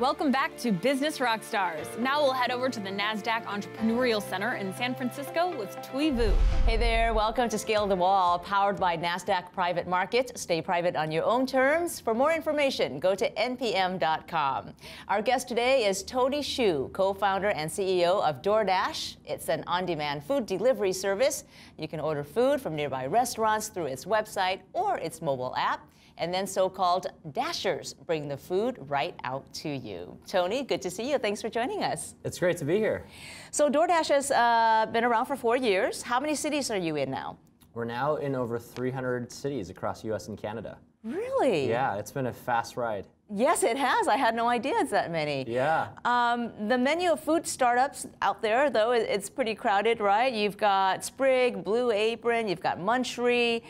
Welcome back to Business Rockstars. Now we'll head over to the NASDAQ Entrepreneurial Center in San Francisco with Thuy Vu. Hey there, welcome to Scale the Wall, powered by NASDAQ Private Market. Stay private on your own terms. For more information, go to npm.com. Our guest today is Tony Xu, co founder and CEO of DoorDash. It's an on demand food delivery service. You can order food from nearby restaurants through its website or its mobile app and then so-called dashers bring the food right out to you. Tony, good to see you. Thanks for joining us. It's great to be here. So DoorDash has uh, been around for four years. How many cities are you in now? We're now in over 300 cities across U.S. and Canada. Really? Yeah, it's been a fast ride. Yes, it has. I had no idea it's that many. Yeah. Um, the menu of food startups out there, though, it's pretty crowded, right? You've got Sprig, Blue Apron, you've got Munchery.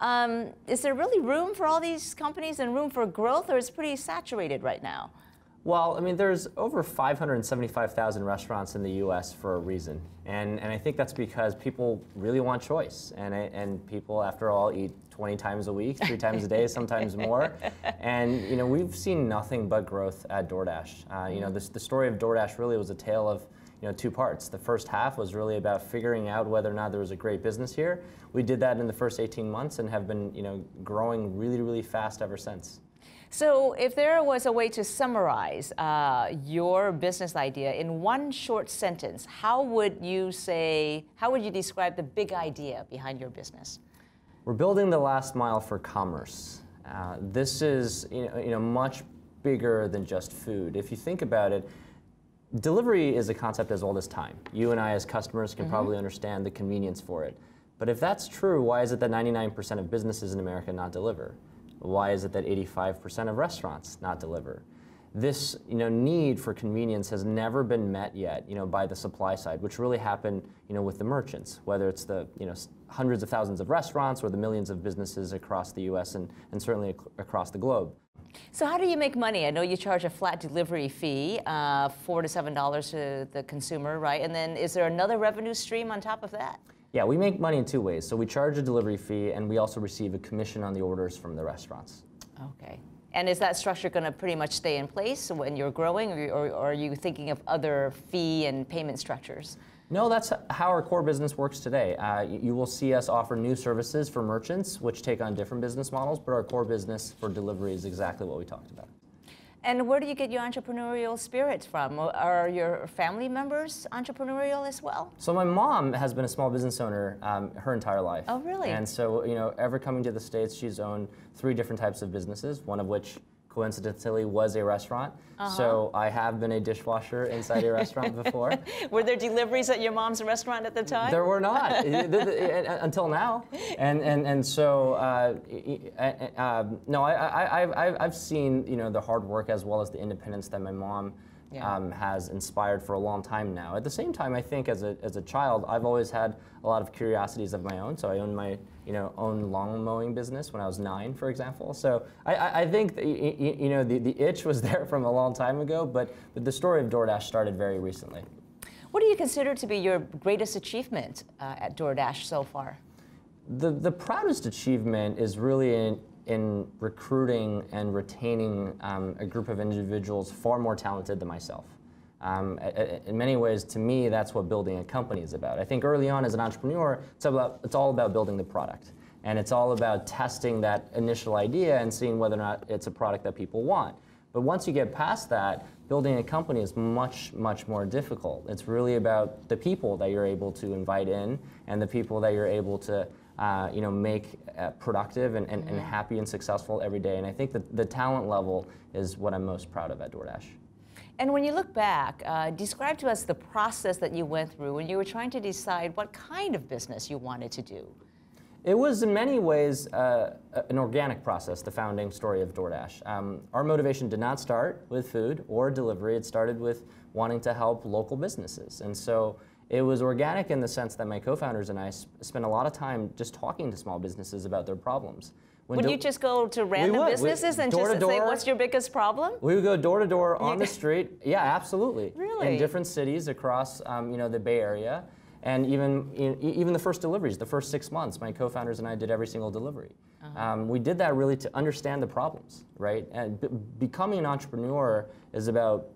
Um, is there really room for all these companies and room for growth, or is it pretty saturated right now? Well, I mean, there's over 575,000 restaurants in the U.S. for a reason, and and I think that's because people really want choice, and and people, after all, eat 20 times a week, three times a day, sometimes more, and you know we've seen nothing but growth at DoorDash. Uh, you know, this, the story of DoorDash really was a tale of you know, two parts. The first half was really about figuring out whether or not there was a great business here. We did that in the first 18 months and have been, you know, growing really, really fast ever since. So, if there was a way to summarize uh, your business idea in one short sentence, how would you say, how would you describe the big idea behind your business? We're building the last mile for commerce. Uh, this is, you know, you know, much bigger than just food. If you think about it, Delivery is a concept as old as time. You and I, as customers, can mm-hmm. probably understand the convenience for it. But if that's true, why is it that 99% of businesses in America not deliver? Why is it that 85% of restaurants not deliver? This you know, need for convenience has never been met yet you know, by the supply side, which really happened you know, with the merchants, whether it's the you know, hundreds of thousands of restaurants or the millions of businesses across the US and, and certainly ac- across the globe. So how do you make money? I know you charge a flat delivery fee, uh, four to seven dollars to the consumer, right? And then is there another revenue stream on top of that? Yeah, we make money in two ways. So we charge a delivery fee, and we also receive a commission on the orders from the restaurants. Okay. And is that structure going to pretty much stay in place when you're growing, or, or, or are you thinking of other fee and payment structures? No, that's how our core business works today. Uh, you will see us offer new services for merchants, which take on different business models, but our core business for delivery is exactly what we talked about. And where do you get your entrepreneurial spirit from? Are your family members entrepreneurial as well? So my mom has been a small business owner um, her entire life. Oh, really? And so, you know, ever coming to the States, she's owned three different types of businesses, one of which coincidentally was a restaurant. Uh-huh. So I have been a dishwasher inside a restaurant before. were there deliveries at your mom's restaurant at the time? There were not until now, and and and so uh, uh, no, I, I I've seen you know the hard work as well as the independence that my mom yeah. um, has inspired for a long time now. At the same time, I think as a, as a child, I've always had a lot of curiosities of my own. So I owned my you know own lawn mowing business when I was nine, for example. So I, I think that, you know the, the itch was there from a long time ago, but, but the story of DoorDash started very recently. What do you consider to be your greatest achievement uh, at DoorDash so far? The, the proudest achievement is really in, in recruiting and retaining um, a group of individuals far more talented than myself. Um, in many ways, to me, that's what building a company is about. I think early on as an entrepreneur, it's, about, it's all about building the product. And it's all about testing that initial idea and seeing whether or not it's a product that people want. But once you get past that, building a company is much, much more difficult. It's really about the people that you're able to invite in and the people that you're able to uh, you know, make uh, productive and, and, and, happy and successful every day. And I think that the talent level is what I'm most proud of at DoorDash. And when you look back, uh, describe to us the process that you went through when you were trying to decide what kind of business you wanted to do. It was in many ways uh, an organic process, the founding story of DoorDash. Um, our motivation did not start with food or delivery, it started with wanting to help local businesses. And so it was organic in the sense that my co-founders and I spent a lot of time just talking to small businesses about their problems. When would you just go to random businesses and just door, say, what's your biggest problem? We would go door to door on the street. Yeah, absolutely. Really? In different cities across, um, you know, the Bay Area. And even, even the first deliveries, the first six months, my co-founders and I did every single delivery. Um, we did that really to understand the problems, right? And b- becoming an entrepreneur is about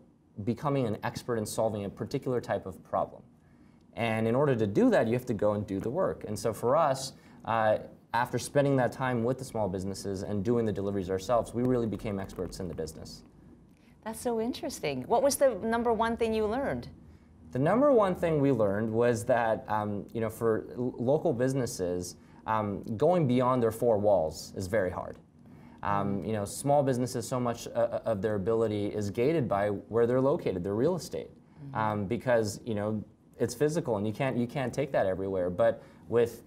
becoming an expert in solving a particular type of problem. And in order to do that, you have to go and do the work. And so for us, uh, after spending that time with the small businesses and doing the deliveries ourselves, we really became experts in the business. That's so interesting. What was the number one thing you learned? The number one thing we learned was that um, you know for local businesses, um, going beyond their four walls is very hard. Um, you know, small businesses, so much uh, uh, of their ability is gated by where they're located, their real estate, um, because you know it's physical and you can't you can't take that everywhere. But with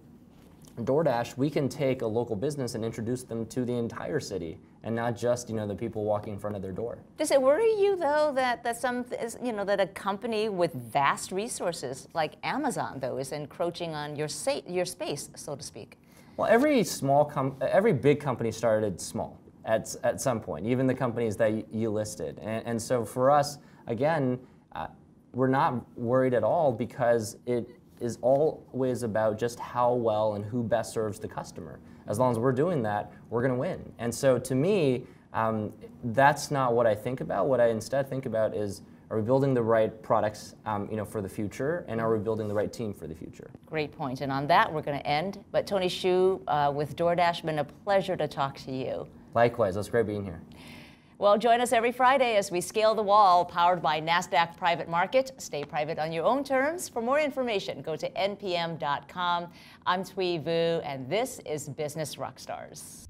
DoorDash, we can take a local business and introduce them to the entire city, and not just you know the people walking in front of their door. Does it worry you though that, that some you know that a company with vast resources like Amazon though is encroaching on your sa- your space, so to speak? Well, every small com- every big company started small at, at some point, even the companies that y- you listed. And, and so for us, again, uh, we're not worried at all because it is always about just how well and who best serves the customer. As long as we're doing that, we're going to win. And so to me, um, that's not what I think about. What I instead think about is are we building the right products um, you know, for the future, and are we building the right team for the future? Great point. And on that, we're going to end. But Tony Xu uh, with DoorDash, been a pleasure to talk to you. Likewise, it's great being here. Well, join us every Friday as we scale the wall, powered by NASDAQ Private Market. Stay private on your own terms. For more information, go to npm.com. I'm Thuy Vu, and this is Business Rockstars.